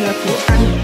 也不安